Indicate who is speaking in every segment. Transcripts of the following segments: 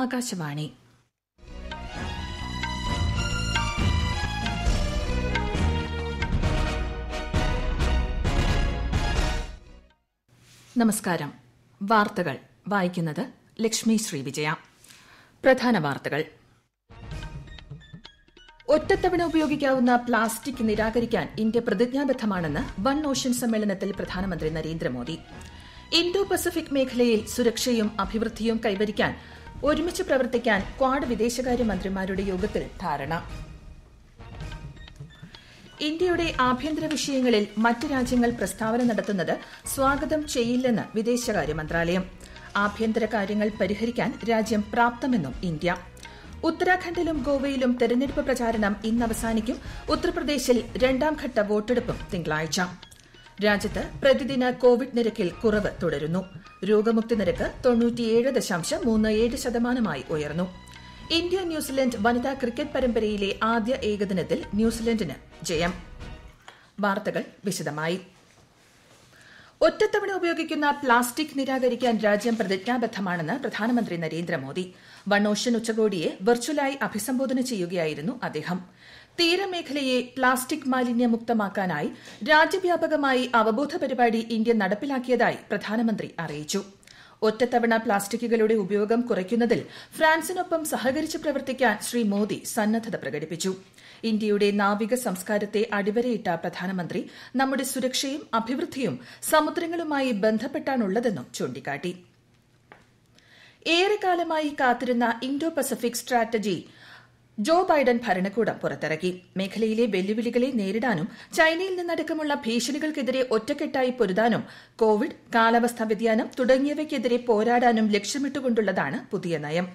Speaker 1: ആകാശവാണി നമസ്കാരം വാർത്തകൾ വായിക്കുന്നത് ലക്ഷ്മി ശ്രീവിജയ പ്രധാന വാർത്തകൾ ഒറ്റത്തവണ ഉപയോഗിക്കാവുന്ന പ്ലാസ്റ്റിക് നിരാകരിക്കാൻ ഇന്ത്യ പ്രതിജ്ഞാബദ്ധമാണെന്ന് വൺ ഓഷ്യൻ സമ്മേളനത്തിൽ പ്രധാനമന്ത്രി നരേന്ദ്രമോദി ഇന്തോ പസഫിക് മേഖലയിൽ സുരക്ഷയും അഭിവൃദ്ധിയും കൈവരിക്കാൻ ഒരുമിച്ച് പ്രവർത്തിക്കാൻ ക്വാഡ് വിദേശകാര്യ മന്ത്രിമാരുടെ യോഗത്തിൽ ധാരണ ഇന്ത്യയുടെ ആഭ്യന്തര വിഷയങ്ങളിൽ മറ്റ് രാജ്യങ്ങൾ പ്രസ്താവന നടത്തുന്നത് സ്വാഗതം ചെയ്യില്ലെന്ന് വിദേശകാര്യ മന്ത്രാലയം ആഭ്യന്തര കാര്യങ്ങൾ പരിഹരിക്കാൻ രാജ്യം പ്രാപ്തമെന്നും ഇന്ത്യ ഉത്തരാഖണ്ഡിലും ഗോവയിലും തെരഞ്ഞെടുപ്പ് പ്രചാരണം ഇന്ന് അവസാനിക്കും ഉത്തർപ്രദേശിൽ രണ്ടാം ഘട്ട വോട്ടെടുപ്പും തിങ്കളാഴ്ച രാജ്യത്ത് പ്രതിദിന കോവിഡ് നിരക്കിൽ കുറവ് തുടരുന്നു രോഗമുക്തി നിരക്ക് ശതമാനമായി ഉയർന്നു ഇന്ത്യ ന്യൂസിലൻഡ് വനിതാ ക്രിക്കറ്റ് പരമ്പരയിലെ ആദ്യ ഏകദിനത്തിൽ ന്യൂസിലൻഡിന് ജയം വാർത്തകൾ വിശദമായി ഒറ്റത്തവണ ഉപയോഗിക്കുന്ന പ്ലാസ്റ്റിക് നിരാകരിക്കാൻ രാജ്യം പ്രതിജ്ഞാബദ്ധമാണെന്ന് പ്രധാനമന്ത്രി നരേന്ദ്രമോദി വൺ ഓഷൻ ഉച്ചകോടിയെ വെർച്വലായി അഭിസംബോധന ചെയ്യുകയായിരുന്നു അദ്ദേഹം തീരമേഖലയെ പ്ലാസ്റ്റിക് മാലിന്യമുക്തമാക്കാനായി രാജ്യവ്യാപകമായി അവബോധ പരിപാടി ഇന്ത്യ നടപ്പിലാക്കിയതായി പ്രധാനമന്ത്രി അറിയിച്ചു ഒറ്റത്തവണ പ്ലാസ്റ്റിക്കുകളുടെ ഉപയോഗം കുറയ്ക്കുന്നതിൽ ഫ്രാൻസിനൊപ്പം സഹകരിച്ച് പ്രവർത്തിക്കാൻ ശ്രീ മോദി സന്നദ്ധത പ്രകടിപ്പിച്ചു ഇന്ത്യയുടെ നാവിക സംസ്കാരത്തെ അടിവരയിട്ട പ്രധാനമന്ത്രി നമ്മുടെ സുരക്ഷയും അഭിവൃദ്ധിയും സമുദ്രങ്ങളുമായി ബന്ധപ്പെട്ടാണുള്ളതെന്നും ചൂണ്ടിക്കാട്ടി ഏറെക്കാലമായി കാത്തിരുന്ന Indo Pacific strategy Joe Biden ഭരണകൂടം പുറത്തിറക്കി മേഖലയിലെ വെല്ലുവിളികളെ നേരിടാനും ചൈനയിൽ നിന്നടക്കമുള്ള ഭീഷണികൾക്കെതിരെ ഒറ്റക്കെട്ടായി പൊരുതാനും കോവിഡ് കാലാവസ്ഥാ വ്യതിയാനം തുടങ്ങിയവയ്ക്കെതിരെ പോരാടാനും ലക്ഷ്യമിട്ടുകൊണ്ടുള്ളതാണ് പുതിയ നയം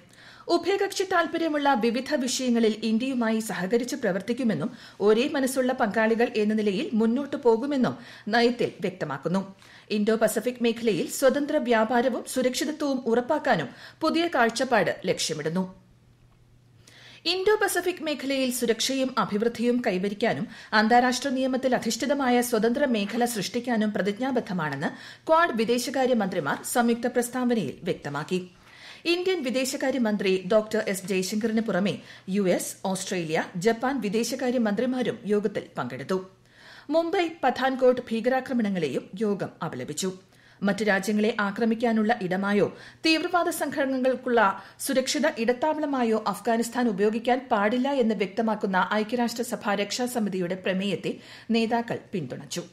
Speaker 1: ഉഭയകക്ഷി താൽപര്യമുള്ള വിവിധ വിഷയങ്ങളിൽ ഇന്ത്യയുമായി സഹകരിച്ച് പ്രവർത്തിക്കുമെന്നും ഒരേ മനസ്സുള്ള പങ്കാളികൾ എന്ന നിലയിൽ മുന്നോട്ട് പോകുമെന്നും നയത്തിൽ വ്യക്തമാക്കുന്നു ഇന്തോ പസഫിക് മേഖലയിൽ സ്വതന്ത്ര വ്യാപാരവും സുരക്ഷിതത്വവും ഉറപ്പാക്കാനും പുതിയ കാഴ്ചപ്പാട് ലക്ഷ്യമിടുന്നു ഇന്തോ പസഫിക് മേഖലയിൽ സുരക്ഷയും അഭിവൃദ്ധിയും കൈവരിക്കാനും അന്താരാഷ്ട്ര നിയമത്തിൽ അധിഷ്ഠിതമായ സ്വതന്ത്ര മേഖല സൃഷ്ടിക്കാനും പ്രതിജ്ഞാബദ്ധമാണെന്ന് ക്വാഡ് വിദേശകാര്യ മന്ത്രിമാർ സംയുക്ത പ്രസ്താവനയിൽ വ്യക്തമാക്കി ഇന്ത്യൻ വിദേശകാര്യമന്ത്രി ഡോക്ടർ എസ് ജയശങ്കറിന് പുറമെ യു എസ് ഓസ്ട്രേലിയ ജപ്പാൻ വിദേശകാര്യമന്ത്രിമാരും യോഗത്തിൽ പങ്കെടുത്തു മുംബൈ പഥാൻകോട്ട് ഭീകരാക്രമണങ്ങളെയും യോഗം അപലപിച്ചു മറ്റ് രാജ്യങ്ങളെ ആക്രമിക്കാനുള്ള ഇടമായോ തീവ്രവാദ സംഘടനകൾക്കുള്ള സുരക്ഷിത ഇടത്താവളമായോ അഫ്ഗാനിസ്ഥാൻ ഉപയോഗിക്കാൻ പാടില്ല എന്ന് വ്യക്തമാക്കുന്ന ഐക്യരാഷ്ട്രസഭ രക്ഷാസമിതിയുടെ പ്രമേയത്തെ നേതാക്കൾ പിന്തുണച്ചു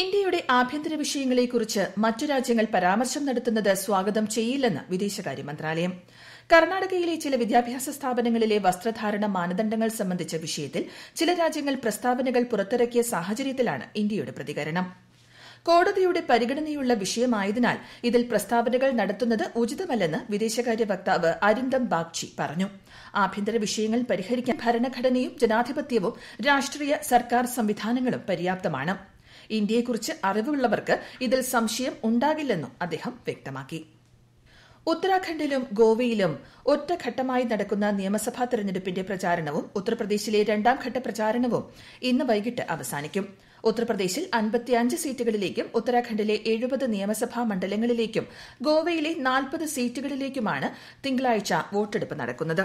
Speaker 1: ഇന്ത്യയുടെ ആഭ്യന്തര വിഷയങ്ങളെക്കുറിച്ച് മറ്റു രാജ്യങ്ങൾ പരാമർശം നടത്തുന്നത് സ്വാഗതം ചെയ്യില്ലെന്ന് വിദേശകാര്യ മന്ത്രാലയം കർണാടകയിലെ ചില വിദ്യാഭ്യാസ സ്ഥാപനങ്ങളിലെ വസ്ത്രധാരണ മാനദണ്ഡങ്ങൾ സംബന്ധിച്ച വിഷയത്തിൽ ചില രാജ്യങ്ങൾ പ്രസ്താവനകൾ പുറത്തിറക്കിയ സാഹചര്യത്തിലാണ് ഇന്ത്യയുടെ പ്രതികരണം കോടതിയുടെ പരിഗണനയുള്ള വിഷയമായതിനാൽ ഇതിൽ പ്രസ്താവനകൾ നടത്തുന്നത് ഉചിതമല്ലെന്ന് വിദേശകാര്യ വക്താവ് അരിന്ദം ബാഗ്ചി പറഞ്ഞു ആഭ്യന്തര വിഷയങ്ങൾ പരിഹരിക്കാൻ ഭരണഘടനയും ജനാധിപത്യവും രാഷ്ട്രീയ സർക്കാർ സംവിധാനങ്ങളും പര്യാപ്തമാണ് ഇന്ത്യയെക്കുറിച്ച് അറിവുള്ളവർക്ക് ഇതിൽ സംശയം ഉണ്ടാകില്ലെന്നും അദ്ദേഹം വ്യക്തമാക്കി ഉത്തരാഖണ്ഡിലും ഗോവയിലും ഒറ്റഘട്ടമായി നടക്കുന്ന നിയമസഭാ തെരഞ്ഞെടുപ്പിന്റെ പ്രചാരണവും ഉത്തർപ്രദേശിലെ രണ്ടാം ഘട്ട പ്രചാരണവും ഇന്ന് വൈകിട്ട് അവസാനിക്കും ഉത്തർപ്രദേശിൽ അൻപത്തിയഞ്ച് സീറ്റുകളിലേക്കും ഉത്തരാഖണ്ഡിലെ എഴുപത് നിയമസഭാ മണ്ഡലങ്ങളിലേക്കും ഗോവയിലെ നാൽപ്പത് സീറ്റുകളിലേക്കുമാണ് തിങ്കളാഴ്ച വോട്ടെടുപ്പ് നടക്കുന്നത്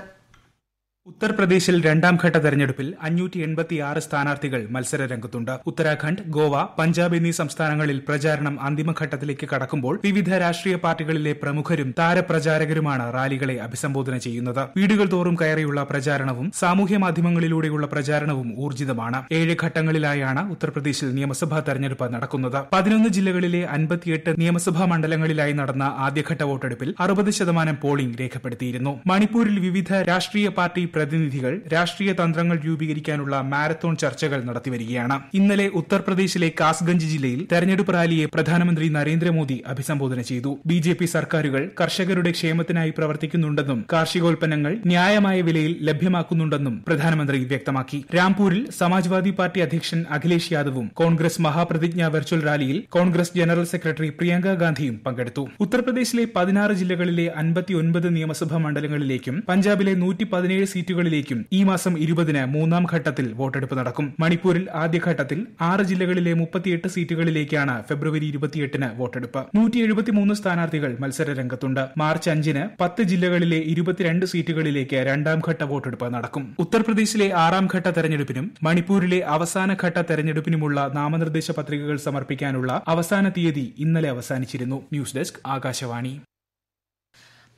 Speaker 2: ഉത്തർപ്രദേശിൽ രണ്ടാം ഘട്ട തെരഞ്ഞെടുപ്പിൽ അഞ്ഞൂറ്റി ആറ് സ്ഥാനാർത്ഥികൾ മത്സര രംഗത്തുണ്ട് ഉത്തരാഖണ്ഡ് ഗോവ പഞ്ചാബ് എന്നീ സംസ്ഥാനങ്ങളിൽ പ്രചാരണം അന്തിമഘട്ടത്തിലേക്ക് കടക്കുമ്പോൾ വിവിധ രാഷ്ട്രീയ പാർട്ടികളിലെ പ്രമുഖരും താരപ്രചാരകരുമാണ് റാലികളെ അഭിസംബോധന ചെയ്യുന്നത് വീടുകൾ തോറും കയറിയുള്ള പ്രചാരണവും സാമൂഹ്യ മാധ്യമങ്ങളിലൂടെയുള്ള പ്രചാരണവും ഊർജിതമാണ് ഏഴ് ഘട്ടങ്ങളിലായാണ് ഉത്തർപ്രദേശിൽ നിയമസഭാ തെരഞ്ഞെടുപ്പ് നടക്കുന്നത് പതിനൊന്ന് ജില്ലകളിലെ അൻപത്തിയെട്ട് നിയമസഭാ മണ്ഡലങ്ങളിലായി നടന്ന ആദ്യഘട്ട വോട്ടെടുപ്പിൽ അറുപത് ശതമാനം പോളിംഗ് രേഖപ്പെടുത്തിയിരുന്നു മണിപ്പൂരിൽ വിവിധ രാഷ്ട്രീയ പാർട്ടി പ്രതിനിധികൾ രാഷ്ട്രീയ തന്ത്രങ്ങൾ രൂപീകരിക്കാനുള്ള മാരത്തോൺ ചർച്ചകൾ നടത്തിവരികയാണ് ഇന്നലെ ഉത്തർപ്രദേശിലെ കാസ്ഗഞ്ച് ജില്ലയിൽ തെരഞ്ഞെടുപ്പ് റാലിയെ പ്രധാനമന്ത്രി നരേന്ദ്രമോദി അഭിസംബോധന ചെയ്തു ബിജെപി സർക്കാരുകൾ കർഷകരുടെ ക്ഷേമത്തിനായി പ്രവർത്തിക്കുന്നുണ്ടെന്നും കാർഷികോൽപ്പന്നങ്ങൾ ന്യായമായ വിലയിൽ ലഭ്യമാക്കുന്നുണ്ടെന്നും പ്രധാനമന്ത്രി വ്യക്തമാക്കി രാംപൂരിൽ സമാജ്വാദി പാർട്ടി അധ്യക്ഷൻ അഖിലേഷ് യാദവും കോൺഗ്രസ് മഹാപ്രതിജ്ഞ വെർച്വൽ റാലിയിൽ കോൺഗ്രസ് ജനറൽ സെക്രട്ടറി പ്രിയങ്ക ഗാന്ധിയും പങ്കെടുത്തു ഉത്തർപ്രദേശിലെ പതിനാറ് ജില്ലകളിലെ അൻപത്തിയൊൻപത് നിയമസഭാ മണ്ഡലങ്ങളിലേക്കും പഞ്ചാബിലെ നൂറ്റി പതിനേഴ് സീറ്റുകളിലേക്കും ഈ മാസം ഇരുപതിന് മൂന്നാം ഘട്ടത്തിൽ വോട്ടെടുപ്പ് നടക്കും മണിപ്പൂരിൽ ആദ്യഘട്ടത്തിൽ ആറ് ജില്ലകളിലെ മുപ്പത്തിയെട്ട് സീറ്റുകളിലേക്കാണ് ഫെബ്രുവരി ഇരുപത്തിയെട്ടിന് വോട്ടെടുപ്പ് നൂറ്റി എഴുപത്തിമൂന്ന് സ്ഥാനാർത്ഥികൾ മത്സര രംഗത്തുണ്ട് മാർച്ച് അഞ്ചിന് പത്ത് ജില്ലകളിലെ ഇരുപത്തിരണ്ട് സീറ്റുകളിലേക്ക് രണ്ടാം ഘട്ട വോട്ടെടുപ്പ് നടക്കും ഉത്തർപ്രദേശിലെ ആറാം ഘട്ട തെരഞ്ഞെടുപ്പിനും മണിപ്പൂരിലെ അവസാന ഘട്ട തെരഞ്ഞെടുപ്പിനുമുള്ള നാമനിർദ്ദേശ പത്രികകൾ സമർപ്പിക്കാനുള്ള അവസാന തീയതി ഇന്നലെ അവസാനിച്ചിരുന്നു ന്യൂസ് ഡെസ്ക് ആകാശവാണി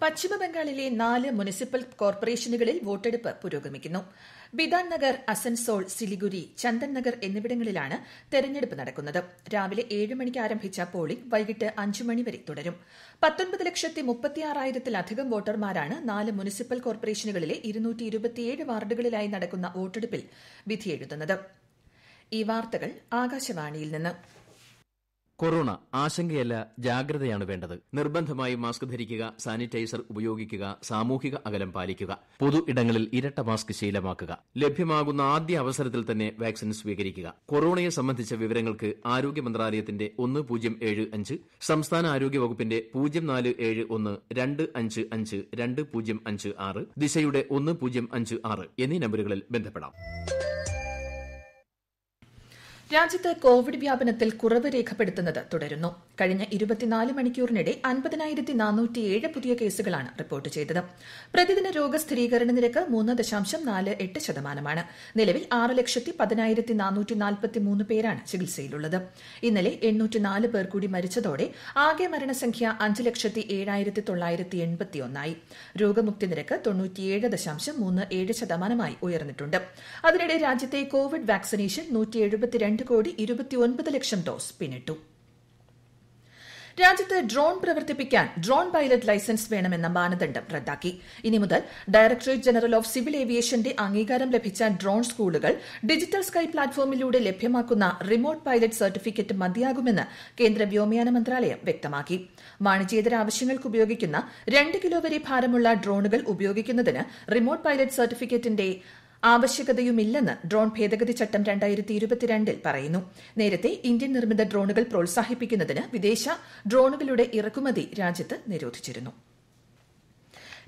Speaker 1: പശ്ചിമബംഗാളിലെ നാല് മുനിസിപ്പൽ കോർപ്പറേഷനുകളിൽ വോട്ടെടുപ്പ് പുരോഗമിക്കുന്നു ബിദാൻ നഗർ അസൻസോൾ സിലിഗുരി ചന്ദൻ നഗർ എന്നിവിടങ്ങളിലാണ് തെരഞ്ഞെടുപ്പ് നടക്കുന്നത് രാവിലെ ഏഴ് മണിക്ക് ആരംഭിച്ച പോളിംഗ് വൈകിട്ട് അഞ്ചു മണിവരെ തുടരും പത്തൊൻപത് ലക്ഷത്തി മുപ്പത്തിയാറായിരത്തിലധികം വോട്ടർമാരാണ് നാല് മുനിസിപ്പൽ കോർപ്പറേഷനുകളിലെ ഇരുന്നൂറ്റി ഇരുപത്തിയേഴ് വാർഡുകളിലായി നടക്കുന്ന വോട്ടെടുപ്പിൽ വിധിയെഴുതുന്നത് ഈ വാർത്തകൾ ആകാശവാണിയിൽ നിന്ന്
Speaker 2: കൊറോണ ആശങ്കയല്ല ജാഗ്രതയാണ് വേണ്ടത് നിർബന്ധമായും മാസ്ക് ധരിക്കുക സാനിറ്റൈസർ ഉപയോഗിക്കുക സാമൂഹിക അകലം പാലിക്കുക പൊതു ഇടങ്ങളിൽ ഇരട്ട മാസ്ക് ശീലമാക്കുക ലഭ്യമാകുന്ന ആദ്യ അവസരത്തിൽ തന്നെ വാക്സിൻ സ്വീകരിക്കുക കൊറോണയെ സംബന്ധിച്ച വിവരങ്ങൾക്ക് ആരോഗ്യ മന്ത്രാലയത്തിന്റെ ഒന്ന് പൂജ്യം ഏഴ് അഞ്ച് സംസ്ഥാന ആരോഗ്യ വകുപ്പിന്റെ പൂജ്യം നാല് ഏഴ് ഒന്ന് രണ്ട് അഞ്ച് അഞ്ച് രണ്ട് പൂജ്യം അഞ്ച് ആറ് ദിശയുടെ ഒന്ന് പൂജ്യം അഞ്ച് ആറ് എന്നീ നമ്പറുകളിൽ ബന്ധപ്പെടാം
Speaker 1: രാജ്യത്ത് കോവിഡ് വ്യാപനത്തിൽ കുറവ് രേഖപ്പെടുത്തുന്നത് തുടരുന്നു കഴിഞ്ഞ ഇരുപത്തിനാല് മണിക്കൂറിനിടെ അൻപതിനായിരത്തി നാനൂറ്റിയേഴ് പുതിയ കേസുകളാണ് റിപ്പോർട്ട് ചെയ്തത് പ്രതിദിന രോഗസ്ഥിരീകരണ നിരക്ക് മൂന്ന് ദശാംശം നാല് എട്ട് ശതമാനമാണ് നിലവിൽ ആറ് ലക്ഷത്തി പതിനായിരത്തി നാനൂറ്റി നാൽപ്പത്തി മൂന്ന് പേരാണ് ചികിത്സയിലുള്ളത് ഇന്നലെ എണ്ണൂറ്റി നാല് പേർ കൂടി മരിച്ചതോടെ ആകെ മരണസംഖ്യ അഞ്ച് ലക്ഷത്തി ഏഴായിരത്തി തൊള്ളായിരത്തി എൺപത്തി ഒന്നായി രോഗമുക്തി നിരക്ക് തൊണ്ണൂറ്റിയേഴ് ദശാംശം മൂന്ന് ഏഴ് ശതമാനമായി ഉയർന്നിട്ടുണ്ട് അതിനിടെ രാജ്യത്തെ കോവിഡ് വാക്സിനേഷൻ നൂറ്റി എഴുപത്തിരണ്ട് രണ്ട് കോടി ഇരുപത്തിയൊൻപത് ലക്ഷം ഡോസ് പിന്നിട്ടു രാജ്യത്ത് ഡ്രോൺ പ്രവർത്തിപ്പിക്കാൻ ഡ്രോൺ പൈലറ്റ് ലൈസൻസ് വേണമെന്ന മാനദണ്ഡം റദ്ദാക്കി ഇനി മുതൽ ഡയറക്ടറേറ്റ് ജനറൽ ഓഫ് സിവിൽ ഏവിയേഷന്റെ അംഗീകാരം ലഭിച്ച ഡ്രോൺ സ്കൂളുകൾ ഡിജിറ്റൽ സ്കൈ പ്ലാറ്റ്ഫോമിലൂടെ ലഭ്യമാക്കുന്ന റിമോട്ട് പൈലറ്റ് സർട്ടിഫിക്കറ്റ് മതിയാകുമെന്ന് കേന്ദ്ര വ്യോമയാന മന്ത്രാലയം വ്യക്തമാക്കി വാണിജ്യേതര ആവശ്യങ്ങൾക്ക് ഉപയോഗിക്കുന്ന രണ്ട് കിലോ വരെ ഭാരമുള്ള ഡ്രോണുകൾ ഉപയോഗിക്കുന്നതിന് റിമോട്ട് പൈലറ്റ് സർട്ടിഫിക്കറ്റിന്റെ ആവശ്യകതയുമില്ലെന്ന് ഡ്രോൺ ഭേദഗതി ചട്ടം രണ്ടായിരത്തി ഇരുപത്തിരണ്ടിൽ പറയുന്നു നേരത്തെ ഇന്ത്യൻ നിർമ്മിത ഡ്രോണുകൾ പ്രോത്സാഹിപ്പിക്കുന്നതിന് വിദേശ ഡ്രോണുകളുടെ ഇറക്കുമതി രാജ്യത്ത് നിരോധിച്ചിരുന്നു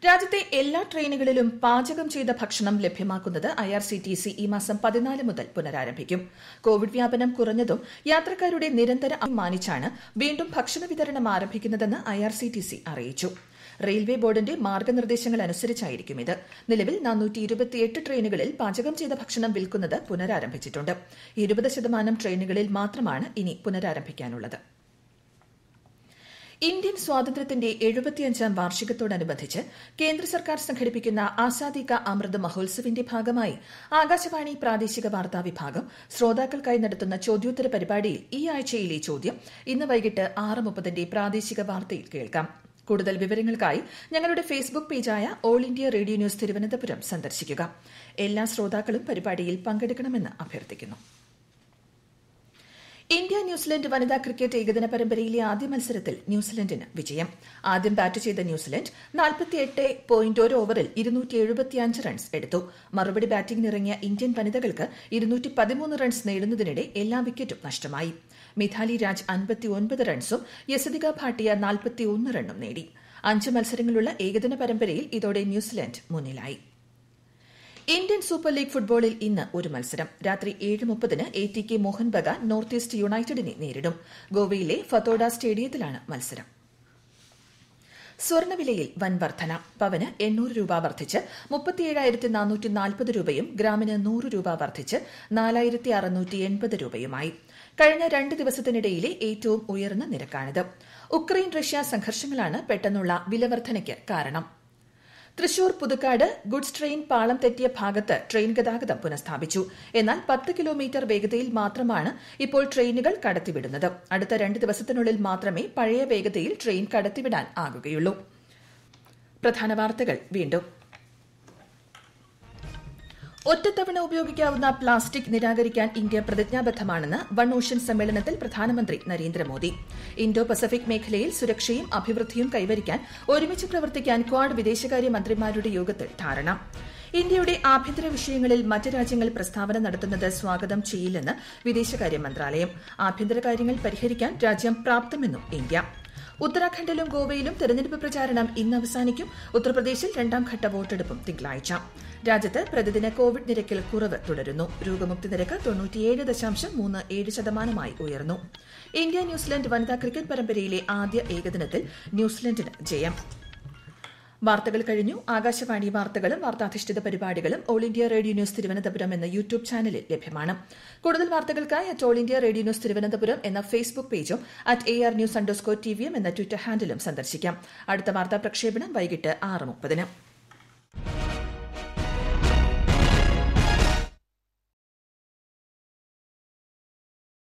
Speaker 1: രാജ്യത്തെ എല്ലാ ട്രെയിനുകളിലും പാചകം ചെയ്ത ഭക്ഷണം ലഭ്യമാക്കുന്നത് I R C T C ഈ മാസം പതിനാല് മുതൽ പുനരാരംഭിക്കും കോവിഡ് വ്യാപനം കുറഞ്ഞതും യാത്രക്കാരുടെ നിരന്തര അഭിമാനിച്ചാണ് വീണ്ടും ഭക്ഷണ വിതരണം ആരംഭിക്കുന്നതെന്ന് I R C T C അറിയിച്ചു റെയിൽവേ ബോർഡിന്റെ മാർഗ്ഗനിർദ്ദേശങ്ങൾ അനുസരിച്ചായിരിക്കും ഇത് നിലവിൽ ട്രെയിനുകളിൽ പാചകം ചെയ്ത ഭക്ഷണം വിൽക്കുന്നത് പുനരാരംഭിച്ചിട്ടുണ്ട് ഇരുപത് ശതമാനം ട്രെയിനുകളിൽ മാത്രമാണ് ഇനി പുനരാരംഭിക്കാനുള്ളത് ഇന്ത്യൻ സ്വാതന്ത്ര്യത്തിന്റെ എഴുപത്തിയഞ്ചാം വാർഷികത്തോടനുബന്ധിച്ച് കേന്ദ്ര സർക്കാർ സംഘടിപ്പിക്കുന്ന ആസാദി കാ അമൃത് മഹോത്സവിന്റെ ഭാഗമായി ആകാശവാണി പ്രാദേശിക വാർത്താ വിഭാഗം ശ്രോതാക്കൾക്കായി നടത്തുന്ന ചോദ്യോത്തര പരിപാടിയിൽ ഈ ആഴ്ചയിലെ ചോദ്യം ഇന്ന് വൈകിട്ട് ആറ് മുപ്പതിന്റെ പ്രാദേശിക വാർത്തയിൽ കേൾക്കാം കൂടുതൽ വിവരങ്ങൾക്കായി ഞങ്ങളുടെ ഫേസ്ബുക്ക് പേജായ all India radio news Thiruvananthapuram സന്ദർശിക്കുക എല്ലാ ശ്രോതാക്കളും പരിപാടിയിൽ പങ്കെടുക്കണമെന്ന് അഭ്യർത്ഥിക്കുന്നു ഇന്ത്യ ന്യൂസിലന്റ് വനിതാ ക്രിക്കറ്റ് ഏകദിന പരമ്പരയിലെ ആദ്യ മത്സരത്തിൽ ന്യൂസിലന്റിന് വിജയം ആദ്യം ബാറ്റ് ചെയ്ത ന്യൂസിലന്റ് പോയിന്റ് ഒരു ഓവറിൽ റൺസ് എടുത്തു മറുപടി ബാറ്റിംഗിനിറങ്ങിയ ഇന്ത്യൻ വനിതകൾക്ക് റൺസ് നേടുന്നതിനിടെ എല്ലാ വിക്കറ്റും നഷ്ടമായി മിഥാലി രാജ് അൻപത്തി ഒൻപത് റൺസും യസദിക ഭാട്ടിയ നാൽപ്പത്തി ഒന്ന് റണ്ണും നേടി അഞ്ച് മത്സരങ്ങളുള്ള ഏകദിന പരമ്പരയിൽ ഇതോടെ ന്യൂസിലാന്റ് മുന്നിലായി ഇന്ത്യൻ സൂപ്പർ ലീഗ് ഫുട്ബോളിൽ ഇന്ന് ഒരു മത്സരം രാത്രി ഏഴ് മുപ്പതിന് A T K Mohun Bagan north east യുണൈറ്റഡിനെ നേരിടും ഗോവയിലെ ഫത്തോഡ സ്റ്റേഡിയത്തിലാണ് മത്സരം സ്വർണവിലയിൽ വൻ വർധന പവന് എണ്ണൂറ് രൂപ വർദ്ധിച്ച് മുപ്പത്തിയേഴായിരത്തി നാനൂറ്റി നാൽപ്പത് രൂപയും ഗ്രാമിന് നൂറ് രൂപ വർദ്ധിച്ച് നാലായിരത്തി അറുന്നൂറ്റി എൺപത് രൂപയുമായി കഴിഞ്ഞ രണ്ട് ദിവസത്തിനിടയിലെ ഏറ്റവും ഉയർന്ന നിരക്കാണിത് ഉക്രൈൻ റഷ്യ സംഘർഷങ്ങളാണ് പെട്ടെന്നുള്ള വിലവർദ്ധനയ്ക്ക് കാരണം തൃശൂർ പുതുക്കാട് ഗുഡ്സ് ട്രെയിൻ പാളം തെറ്റിയ ഭാഗത്ത് ട്രെയിൻ ഗതാഗതം പുനഃസ്ഥാപിച്ചു എന്നാൽ പത്ത് കിലോമീറ്റർ വേഗതയിൽ മാത്രമാണ് ഇപ്പോൾ ട്രെയിനുകൾ കടത്തിവിടുന്നത് അടുത്ത രണ്ട് ദിവസത്തിനുള്ളിൽ മാത്രമേ പഴയ വേഗതയിൽ ട്രെയിൻ കടത്തിവിടാൻ ആകുകയുള്ളൂ പ്രധാന വാർത്തകൾ വീണ്ടും ഒറ്റത്തവണ ഉപയോഗിക്കാവുന്ന പ്ലാസ്റ്റിക് നിരാകരിക്കാൻ ഇന്ത്യ പ്രതിജ്ഞാബദ്ധമാണെന്ന് വൺ ഓഷ്യൻ സമ്മേളനത്തിൽ പ്രധാനമന്ത്രി നരേന്ദ്രമോദി ഇന്തോ പസഫിക് മേഖലയിൽ സുരക്ഷയും അഭിവൃദ്ധിയും കൈവരിക്കാൻ ഒരുമിച്ച് പ്രവർത്തിക്കാൻ ക്വാഡ് വിദേശകാര്യ മന്ത്രിമാരുടെ യോഗത്തിൽ ധാരണ ഇന്ത്യയുടെ ആഭ്യന്തര വിഷയങ്ങളിൽ മറ്റ് രാജ്യങ്ങൾ പ്രസ്താവന നടത്തുന്നത് സ്വാഗതം ചെയ്യില്ലെന്ന് വിദേശകാര്യ മന്ത്രാലയം ആഭ്യന്തര കാര്യങ്ങൾ പരിഹരിക്കാൻ രാജ്യം പ്രാപ്തമെന്നും ഇന്ത്യ ഉത്തരാഖണ്ഡിലും ഗോവയിലും തെരഞ്ഞെടുപ്പ് പ്രചാരണം ഇന്ന് അവസാനിക്കും ഉത്തർപ്രദേശിൽ രണ്ടാംഘട്ട വോട്ടെടുപ്പും തിങ്കളാഴ്ച രാജ്യത്ത് പ്രതിദിന കോവിഡ് നിരക്കിൽ കുറവ് തുടരുന്നു രോഗമുക്തി നിരക്ക് ശതമാനമായി ഉയർന്നു ഇന്ത്യ ന്യൂസിലൻഡ് വനിതാ ക്രിക്കറ്റ് പരമ്പരയിലെ ആദ്യ ഏകദിനത്തിൽ ന്യൂസിലന്റിന് ജയം വാർത്തകൾ കഴിഞ്ഞു ആകാശവാണി വാർത്തകളും വാർത്താധിഷ്ഠിത പരിപാടികളും all India radio news Thiruvananthapuram എന്ന യൂട്യൂബ് ചാനലിൽ ലഭ്യമാണ് കൂടുതൽ വാർത്തകൾക്കായി at all India radio news Thiruvananthapuram എന്ന ഫേസ്ബുക്ക് പേജും at A R news underscore T എന്ന ട്വിറ്റർ ഹാൻഡിലും സന്ദർശിക്കാം അടുത്ത വാർത്താ പ്രക്ഷേപണം വൈകിട്ട്
Speaker 2: ആറ് മുപ്പതിന്